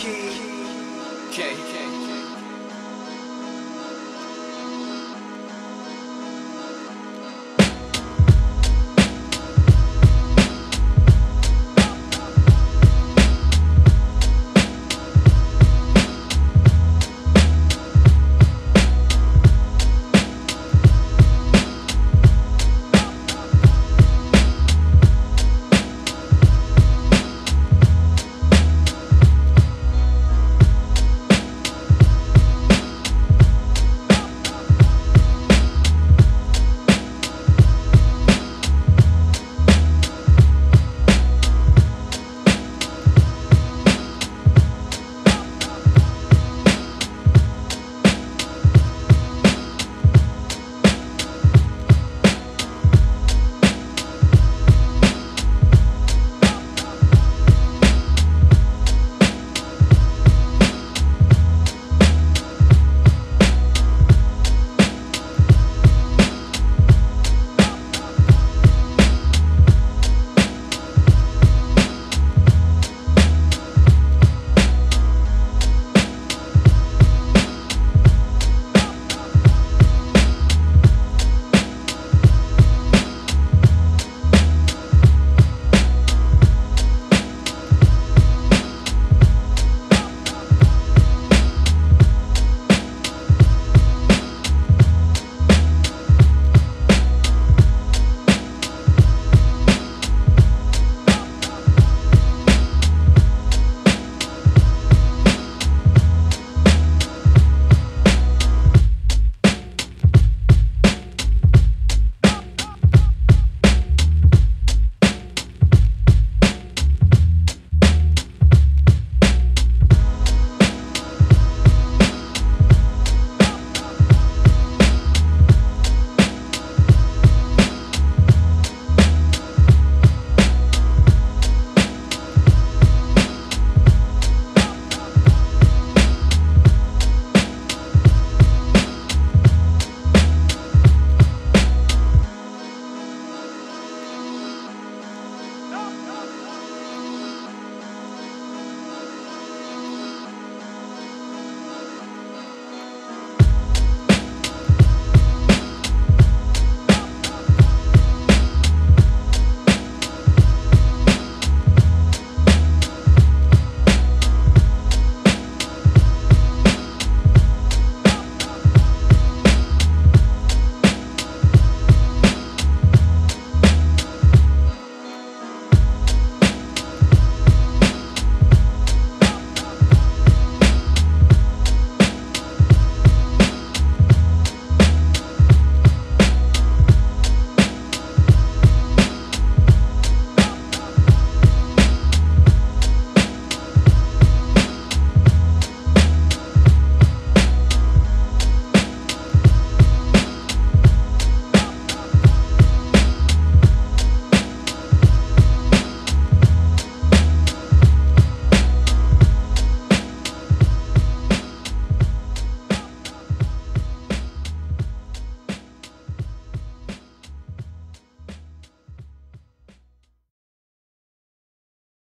key. K.